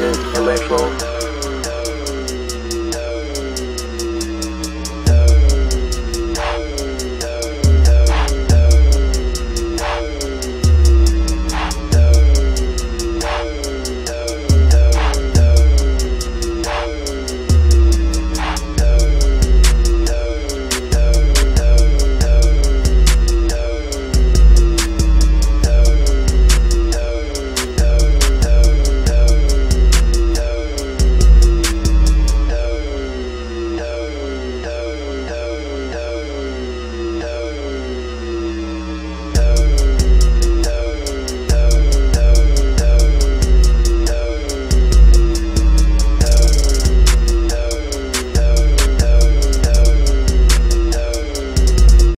Electro.